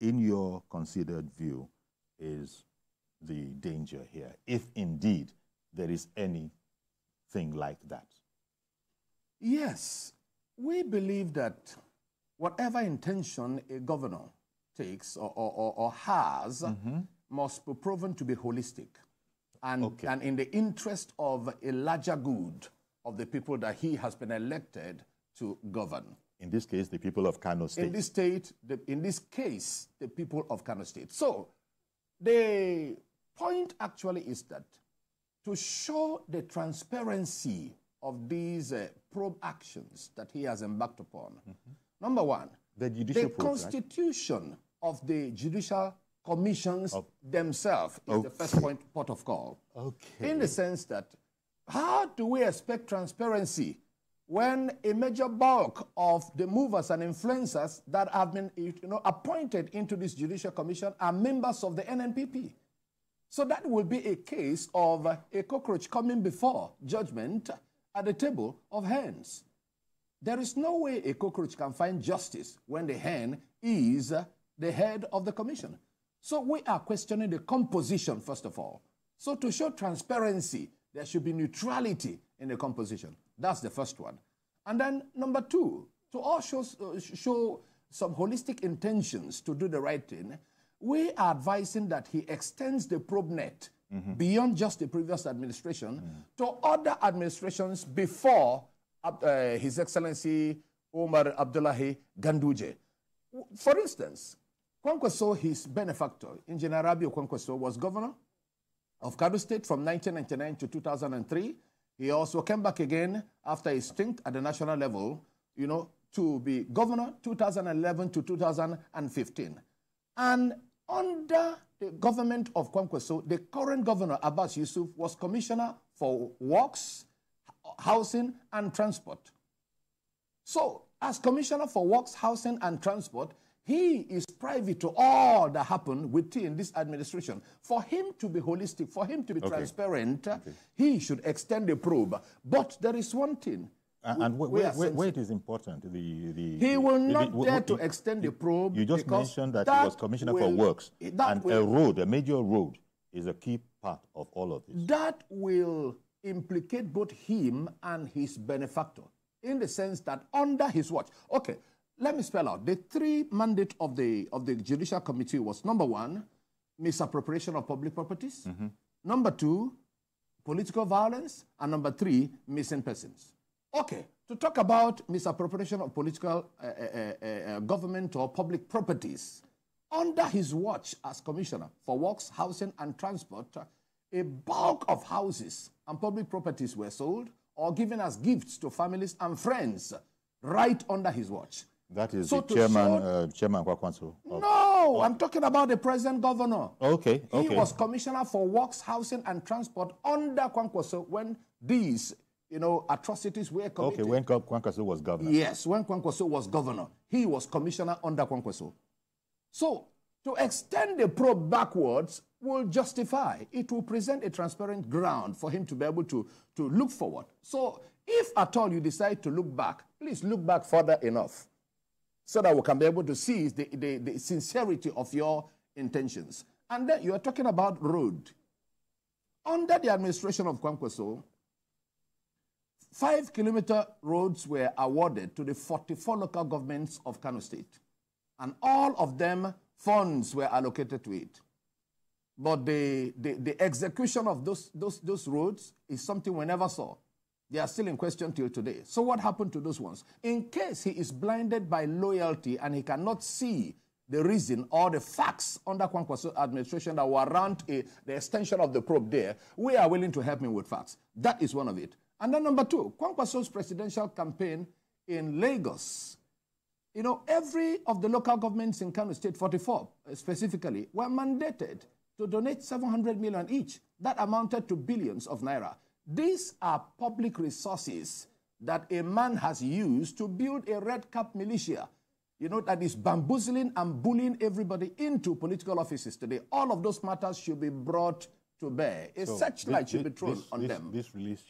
in your considered view, is the danger here, if indeed there is anything like that? Yes. We believe that whatever intention a governor takes or, or, or has mm -hmm. must be proven to be holistic and, okay. and in the interest of a larger good of the people that he has been elected to govern. In this case, the people of Kano State. In this state, the, in this case, the people of Kano State. So, the point actually is that to show the transparency of these uh, probe actions that he has embarked upon, mm -hmm. number one, the, the constitution right? of the judicial commissions oh. themselves is okay. the first point port of call. Okay. In the sense that how do we expect transparency when a major bulk of the movers and influencers that have been you know, appointed into this judicial commission are members of the NNPP? So that will be a case of a cockroach coming before judgment at the table of hens. There is no way a cockroach can find justice when the hen is the head of the commission. So we are questioning the composition, first of all. So to show transparency, there should be neutrality in the composition. That's the first one. And then number two, to also uh, show some holistic intentions to do the right thing, we are advising that he extends the probe net mm -hmm. beyond just the previous administration mm -hmm. to other administrations before uh, His Excellency Umar Abdullahi Ganduje. For instance, Kwankwaso, his benefactor, Engineer Rabiu Kwankwaso, was governor of Kano State from 1999 to 2003. He also came back again after a stint at the national level, you know, to be governor 2011 to 2015. And under the government of Kwankwaso, the current governor, Abbas Yusuf, was commissioner for works, housing, and transport. So, as commissioner for works, housing, and transport, he is privy to all that happened within this administration. For him to be holistic, for him to be okay. transparent, okay. he should extend the probe. But there is one thing. And where, where, where, it is important, the, the he will not the, dare to extend the probe. You just mentioned that, that, he was commissioner will, for works, and will, a road, a major road, is a key part of all of this. That will implicate both him and his benefactor, in the sense that under his watch. Okay, let me spell out. The three mandate of the, of the Judicial Committee was number one, misappropriation of public properties. Mm -hmm. Number two, political violence. And number three, missing persons. Okay, to talk about misappropriation of political uh, uh, uh, uh government or public properties, under his watch as commissioner for works, housing, and transport, a bulk of houses and public properties were sold or given as gifts to families and friends right under his watch. That is so the chairman, uh, Chairman Kwankwaso. No. I'm talking about the present governor. Okay, okay. He was commissioner for works, housing, and transport under Kwankwaso when these, you know, atrocities were committed. Okay, when Kwankwaso was governor. Yes, when Kwankwaso was governor, he was commissioner under Kwankwaso. So, to extend the probe backwards will justify, it will present a transparent ground for him to be able to, to look forward. So, if at all you decide to look back, please look back further enough so that we can be able to see the, the, the sincerity of your intentions. And then you are talking about road. Under the administration of Kwankwaso, five kilometer roads were awarded to the 44 local governments of Kano State. And all of them, funds were allocated to it. But the, the, the execution of those, those, those roads is something we never saw. They are still in question till today. So what happened to those ones? In case he is blinded by loyalty and he cannot see the reason or the facts under Kwankwaso administration that around a, the extension of the probe there, we are willing to help him with facts. That is one of it. And then number two, Kwankwaso's presidential campaign in Lagos. You know, every of the local governments in Kano State, 44 uh, specifically, were mandated to donate 700 million each. That amounted to billions of naira. These are public resources that a man has used to build a red cap militia, you know, that is bamboozling and bullying everybody into political offices today. All of those matters should be brought to bear. A so searchlight should be thrown this, on this, them. This release